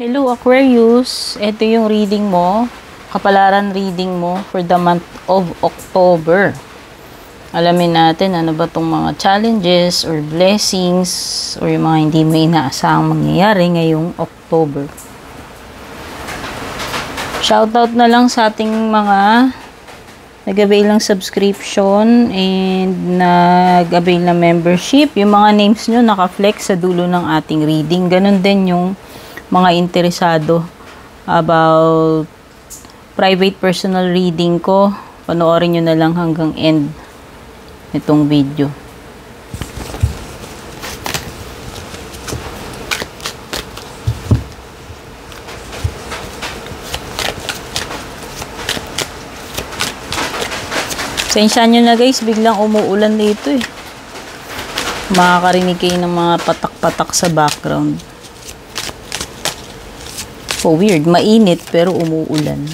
Hello Aquarius, ito yung reading mo, kapalaran reading mo for the month of October. Alamin natin ano ba tong mga challenges or blessings or yung mga hindi mo inaasahang mangyayari ngayong October. Shoutout na lang sa ating mga nag-avail ng subscription and nag-avail ng membership. Yung mga names nyo naka-flex sa dulo ng ating reading. Ganon din yung mga interesado about private personal reading ko. Panoorin nyo na lang hanggang end nitong video. Sensya nyo na guys, biglang umuulan dito eh. Makakarinig kayo ng mga patak-patak sa background. So weird, mainit pero umuulan.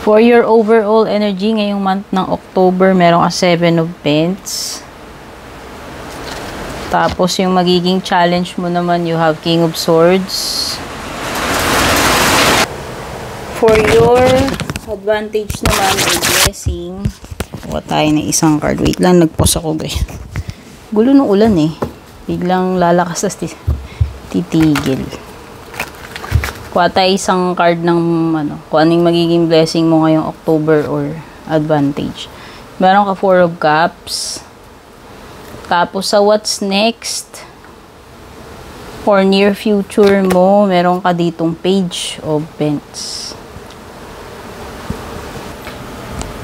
For your overall energy ngayong month ng October, meron ka 7 of Pents. Tapos yung magiging challenge mo naman, you have King of Swords. For your advantage naman or blessing, kuha tayo ng isang card. Wait lang, nagpos ako guys. Gulo ng ulan eh. Biglang lalakas sa titigil. Kuha tayo isang card ng ano, kung anong magiging blessing mo ngayong October or advantage. Meron ka 4 of Cups. Tapos sa what's next, or near future mo, meron ka ditong page of Pence.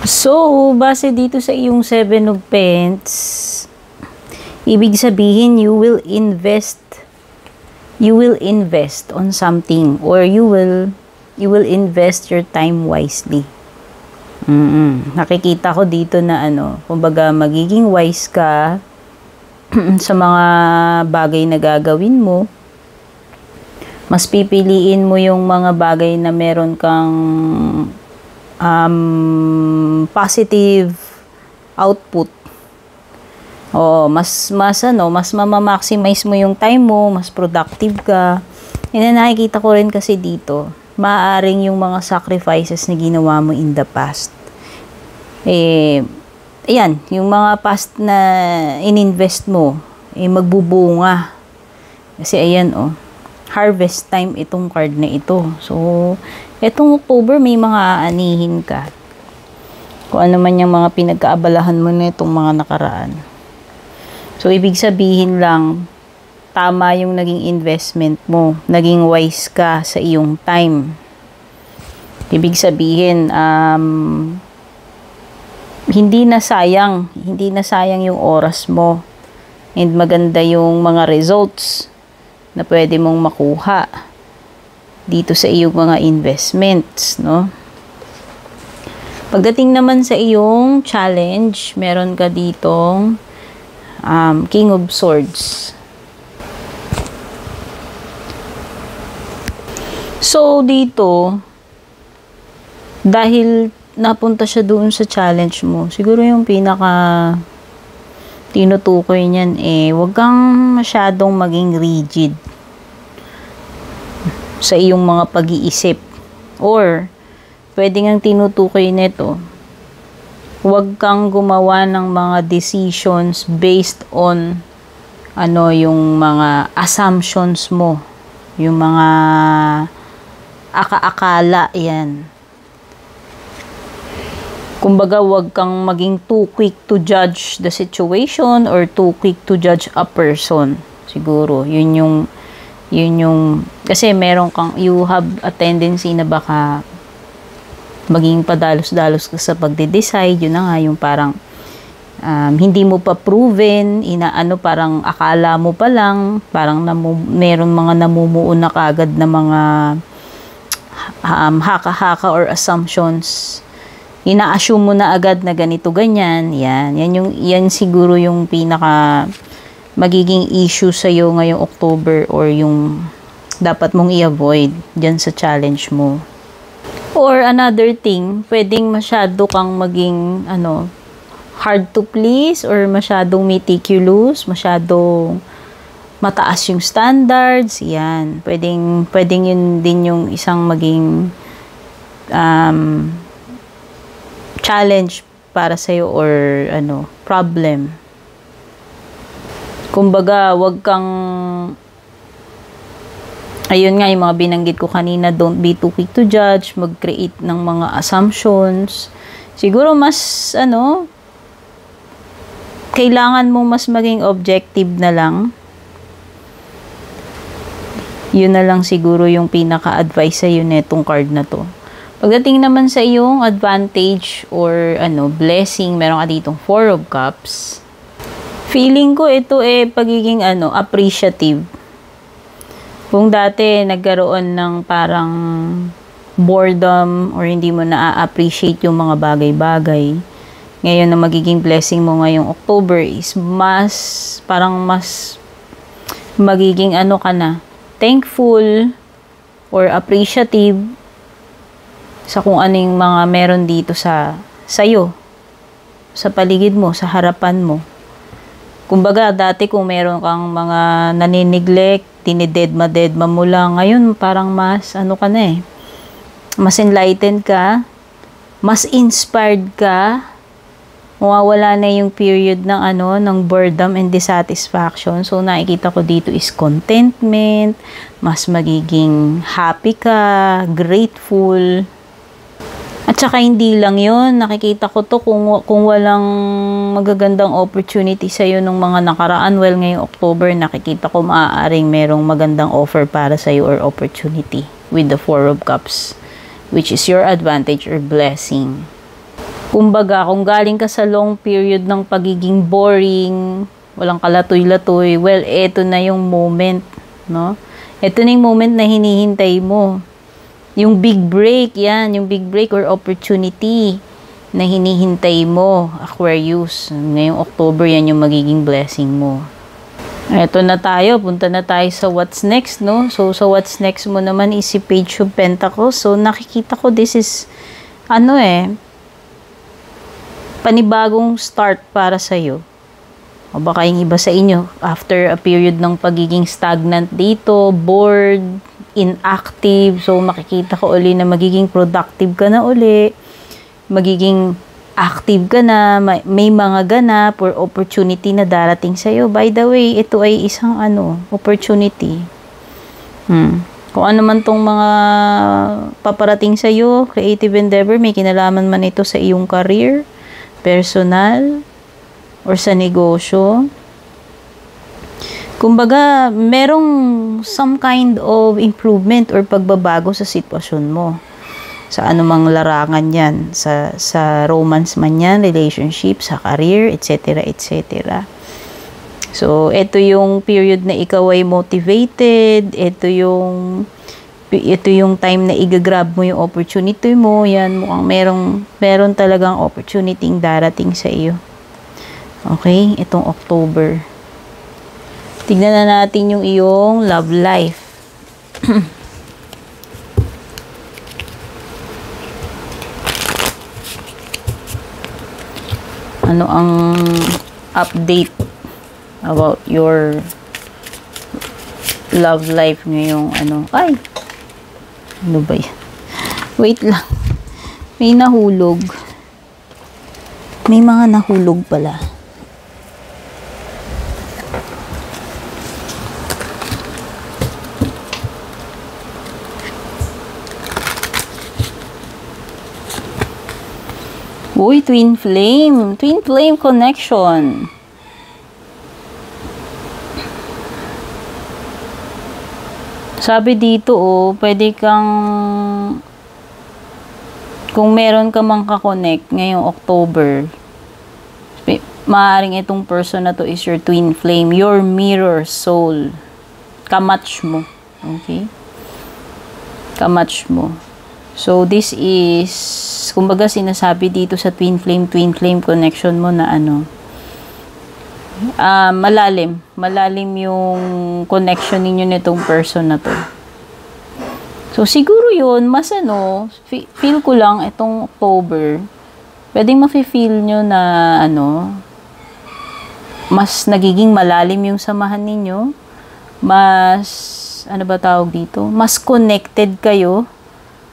So, base dito sa iyong 7 of Pence, ibig sabihin you will invest you will invest on something or you will you will invest your time wisely. Mm-mm. Nakikita ko dito na ano, kumbaga magiging wise ka sa mga bagay na gagawin mo. Mas pipiliin mo yung mga bagay na meron kang um, positive output. Oh, mas mas ano, mas mama-maximize mo yung time mo, mas productive ka. And nakikita ko rin kasi dito, maaring yung mga sacrifices na ginawa mo in the past. Eh, ayan, yung mga past na ininvest mo, eh magbubunga. Kasi ayan oh, harvest time itong card na ito. So, etong October may mga anihin ka. Kung ano man yung mga pinagkaabalahan mo na itong mga nakaraan. So, ibig sabihin lang, tama yung naging investment mo. Naging wise ka sa iyong time. Ibig sabihin, um, hindi na sayang, hindi na sayang yung oras mo. And maganda yung mga results na pwede mong makuha dito sa iyong mga investments, no? Pagdating naman sa iyong challenge, meron ka ditong um, King of Swords. So, dito, dahil napunta siya doon sa challenge mo, siguro yung pinaka tinutukoy niyan eh, wag kang masyadong maging rigid sa iyong mga pag-iisip. Or, pwede ngang tinutukoy nito, huwag kang gumawa ng mga decisions based on ano yung mga assumptions mo. Yung mga aka-akala yan. Kumbaga huwag kang maging too quick to judge the situation or too quick to judge a person siguro. Yun yung yun yung kasi meron kang you have a tendency na baka maging padalos-dalos ka sa pagde-decide, yun na nga yung parang um, hindi mo pa proven, inaano parang akala mo pa lang, parang namu, meron mga namumuo na kagad na mga um, haka-haka or assumptions. Ina-assume mo na agad na ganito ganyan, yan. Yan yung yan siguro yung pinaka magiging issue sa iyo ngayong October or yung dapat mong i-avoid diyan sa challenge mo. Or another thing, pwedeng masyado kang maging ano, hard to please or masyadong meticulous, masyadong mataas yung standards, yan. Pwedeng, pwedeng yun din yung isang maging um, challenge para sa'yo or ano, problem. Kumbaga, wag kang ayun nga yung mga binanggit ko kanina, don't be too quick to judge, mag-create ng mga assumptions. Siguro mas ano, kailangan mo mas maging objective na lang yun na lang siguro yung pinaka-advice sa iyo netong card na to. Pagdating naman sa iyong advantage or ano, blessing, meron ka ditong Four of Cups. Feeling ko ito eh pagiging ano, appreciative. Kung dati nagkaroon ng parang boredom or hindi mo na-appreciate yung mga bagay-bagay, ngayon na magiging blessing mo ngayong October is mas, parang mas magiging ano ka na, thankful or appreciative sa kung anong mga meron dito sa sayo, sa paligid mo, sa harapan mo. Kumbaga, dati kung meron kang mga naniniglect, tinidedma-dedma mo lang, ngayon parang mas, ano ka na eh, mas enlightened ka, mas inspired ka, mawawala na yung period ng ano, ng boredom and dissatisfaction. So, nakikita ko dito is contentment, mas magiging happy ka, grateful. At saka hindi lang yon nakikita ko to kung, kung walang magagandang opportunity sa iyo nung mga nakaraan, well ngayong October, nakikita ko maaaring merong magandang offer para sa iyo or opportunity with the Four of Cups, which is your advantage or blessing. Kumbaga, kung galing ka sa long period ng pagiging boring, walang kalatoy-latoy, well, eto na yung moment, no? Eto na yung moment na hinihintay mo. Yung big break, yan, yung big break or opportunity na hinihintay mo, Aquarius. Ngayong October, yan yung magiging blessing mo. Eto na tayo, punta na tayo sa what's next, no? So, sa what's next mo naman is si Page of Pentacles. So, nakikita ko this is, ano eh, panibagong start para sa iyo. O baka yung iba sa inyo, after a period ng pagiging stagnant dito, bored, inactive, so makikita ko uli na magiging productive ka na uli, magiging active ka na, may, may mga ganap or opportunity na darating sa iyo. By the way, ito ay isang ano, opportunity. Hmm. Kung ano man tong mga paparating sa iyo, creative endeavor, may kinalaman man ito sa iyong career, personal or sa negosyo. Kumbaga, merong some kind of improvement or pagbabago sa sitwasyon mo. Sa anumang larangan yan. Sa, sa romance man yan, relationship, sa career, etc. etc. So, ito yung period na ikaw ay motivated. Ito yung ito yung time na i-grab mo yung opportunity mo, yan, mukhang merong, meron talagang opportunity darating sa iyo. Okay? Itong October. Tignan na natin yung iyong love life. ano ang update about your love life ngayong ano ay ano ba yan? Wait lang. May nahulog. May mga nahulog pala. Uy, twin flame. Twin flame connection. Sabi dito, oh, pwede kang kung meron ka mang kakonect ngayong October, maaaring itong person na to is your twin flame, your mirror soul. Kamatch mo. Okay? Kamatch mo. So, this is, kumbaga sinasabi dito sa twin flame, twin flame connection mo na ano, uh, malalim. Malalim yung connection ninyo nitong person na to. So, siguro yun, mas ano, feel ko lang itong October, pwedeng mafe-feel nyo na, ano, mas nagiging malalim yung samahan ninyo. mas, ano ba tawag dito? Mas connected kayo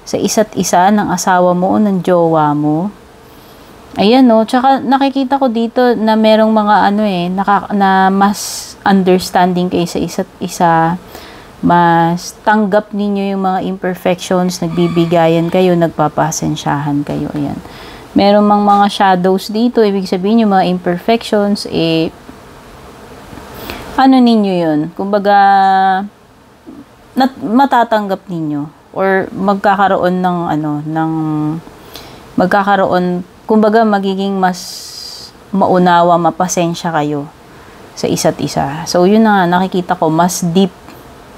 sa isa't isa ng asawa mo o ng jowa mo. Ayan no, tsaka nakikita ko dito na merong mga ano eh, naka, na mas understanding kayo sa isa't isa, mas tanggap ninyo yung mga imperfections, nagbibigayan kayo, nagpapasensyahan kayo. Ayan. Meron mang mga shadows dito, ibig sabihin yung mga imperfections, eh, ano ninyo yun? Kumbaga, nat, matatanggap ninyo or magkakaroon ng ano ng magkakaroon kumbaga magiging mas maunawa mapasensya kayo sa isa't isa. So yun na nga nakikita ko mas deep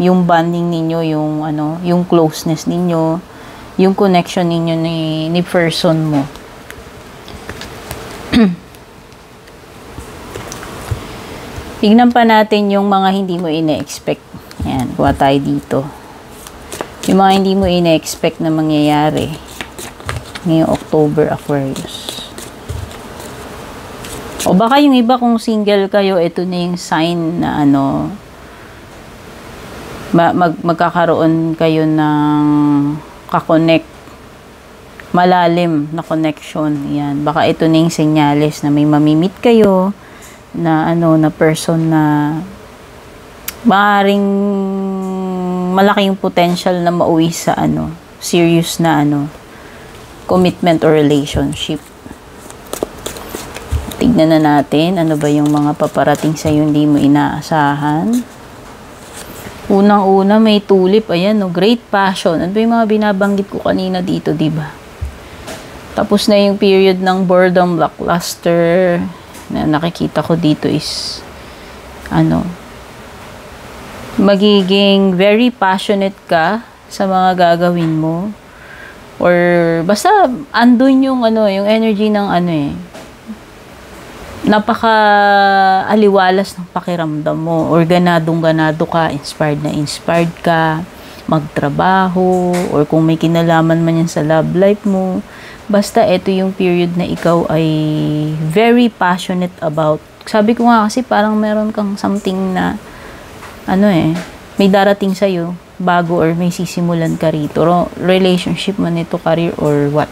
yung bonding ninyo, yung ano, yung closeness ninyo, yung connection ninyo ni ni person mo. Tignan pa natin yung mga hindi mo ine-expect. Yan, kuha tayo dito. Yung mga hindi mo ine-expect na mangyayari ngayong October Aquarius. O baka yung iba kung single kayo, ito na yung sign na ano, ma- mag- magkakaroon kayo ng kakonect malalim na connection. Yan. Baka ito na yung senyales na may mamimit kayo na ano na person na maaring malaki yung potential na mauwi sa ano, serious na ano, commitment or relationship. Tignan na natin ano ba yung mga paparating sa iyo hindi mo inaasahan. Unang-una may tulip, ayan no, great passion. Ano ba yung mga binabanggit ko kanina dito, 'di ba? Tapos na yung period ng boredom, lackluster na nakikita ko dito is ano, magiging very passionate ka sa mga gagawin mo? Or basta andun yung ano yung energy ng ano eh napaka aliwalas ng pakiramdam mo. Or ganadong ganado ka inspired na inspired ka magtrabaho or kung may kinalaman man yan sa love life mo. Basta ito yung period na ikaw ay very passionate about. Sabi ko nga kasi parang meron kang something na ano eh, may darating sa'yo bago or may sisimulan ka rito. Relationship man ito, career or what.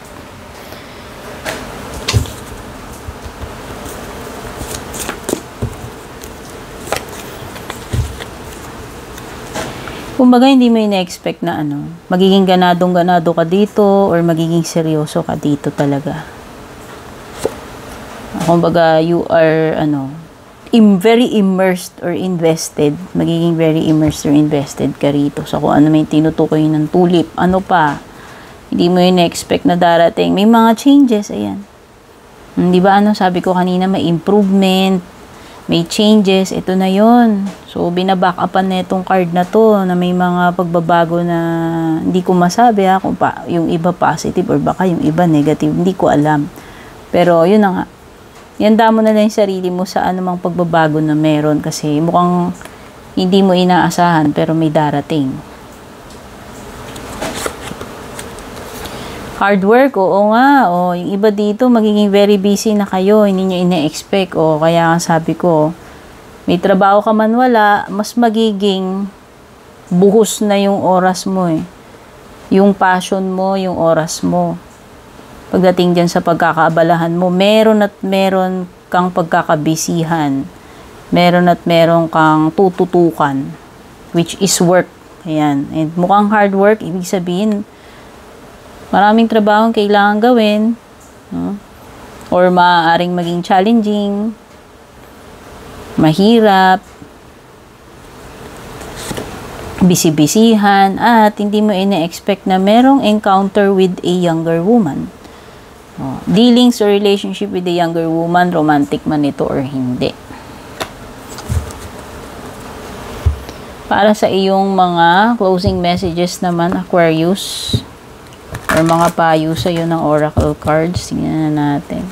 Kumbaga, hindi mo ina-expect na ano, magiging ganadong-ganado ka dito or magiging seryoso ka dito talaga. Kumbaga, you are, ano, im very immersed or invested, magiging very immersed or invested ka rito sa kung ano may tinutukoy ng tulip. Ano pa? Hindi mo yun expect na darating. May mga changes, ayan. Hindi hmm, ba ano, sabi ko kanina, may improvement, may changes, ito na yon So, binaback upan na itong card na to na may mga pagbabago na hindi ko masabi ha, kung pa, yung iba positive or baka yung iba negative, hindi ko alam. Pero, yun na nga, Ihanda mo na lang sarili mo sa anumang pagbabago na meron kasi mukhang hindi mo inaasahan pero may darating. Hard work, oo nga. O, yung iba dito, magiging very busy na kayo. Hindi nyo ina-expect. O, kaya nga sabi ko, may trabaho ka man wala, mas magiging buhos na yung oras mo eh. Yung passion mo, yung oras mo pagdating dyan sa pagkakaabalahan mo, meron at meron kang pagkakabisihan. Meron at meron kang tututukan, which is work. Ayan. And mukhang hard work, ibig sabihin, maraming trabaho kailangan gawin. No? Or maaaring maging challenging, mahirap, bisibisihan, at hindi mo ina-expect na merong encounter with a younger woman. Oh, dealings or relationship with the younger woman, romantic man ito or hindi. Para sa iyong mga closing messages naman, Aquarius, or mga payo sa iyo ng oracle cards, tingnan na natin.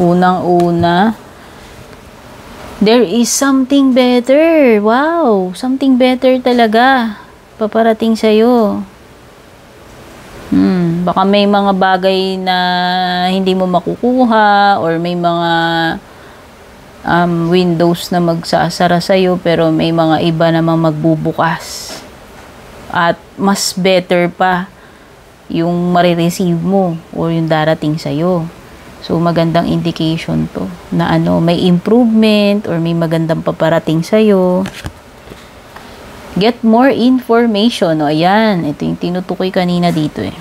Unang-una, there is something better. Wow, something better talaga paparating sa'yo. Hmm, baka may mga bagay na hindi mo makukuha or may mga um, windows na magsasara sa'yo pero may mga iba namang magbubukas. At mas better pa yung marireceive mo o yung darating sa'yo. So, magandang indication to na ano, may improvement or may magandang paparating sa'yo. Get more information. O, ayan. Ito yung tinutukoy kanina dito eh.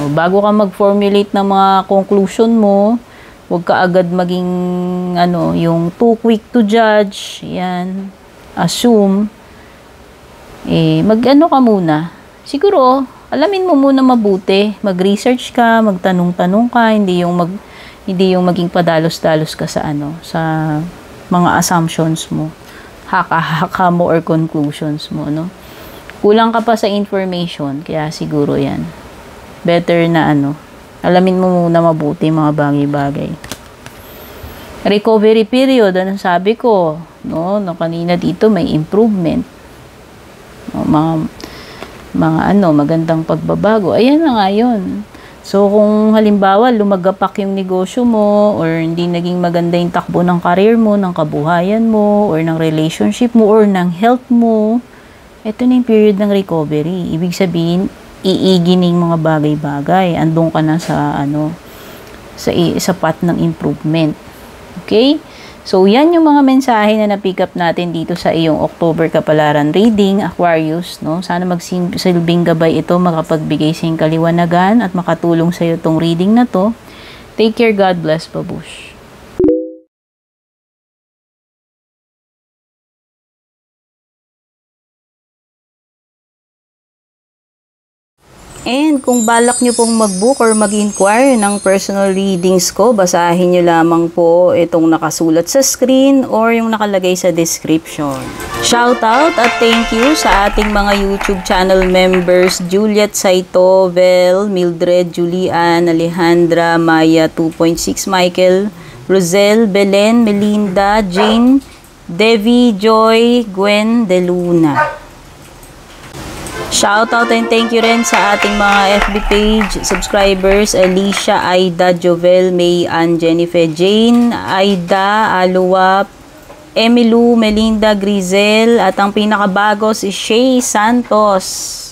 O, bago ka mag-formulate ng mga conclusion mo, huwag ka agad maging, ano, yung too quick to judge. Yan. Assume. Eh, mag-ano ka muna. Siguro, alamin mo muna mabuti. Mag-research ka, magtanong-tanong ka, hindi yung mag hindi yung maging padalos-dalos ka sa ano, sa mga assumptions mo haka-haka mo or conclusions mo, no? Kulang ka pa sa information, kaya siguro yan. Better na ano, alamin mo muna mabuti mga bagay-bagay. Recovery period, ano sabi ko, no, no kanina dito may improvement. No, mga mga ano, magandang pagbabago. Ayan na nga 'yon. So, kung halimbawa lumagapak yung negosyo mo or hindi naging maganda yung takbo ng career mo, ng kabuhayan mo, or ng relationship mo, or ng health mo, ito na yung period ng recovery. Ibig sabihin, iigining mga bagay-bagay. Andun ka na sa, ano, sa, sa path ng improvement. Okay? So, yan yung mga mensahe na na-pick up natin dito sa iyong October Kapalaran Reading, Aquarius. No? Sana magsilbing gabay ito, makapagbigay sa kaliwanagan at makatulong sa iyo itong reading na to. Take care, God bless, Babush. And kung balak nyo pong mag-book or mag-inquire ng personal readings ko, basahin nyo lamang po itong nakasulat sa screen or yung nakalagay sa description. Shout out at thank you sa ating mga YouTube channel members Juliet Saito, Vel, Mildred, Julian, Alejandra, Maya 2.6, Michael, Rosel, Belen, Melinda, Jane, Devi, Joy, Gwen, De Luna. Shoutout and thank you rin sa ating mga FB page subscribers, Alicia, Aida, Jovel, May, Ann, Jennifer, Jane, Aida, Aluwap, Emilu, Melinda, Grizel, at ang pinakabago si Shay Santos.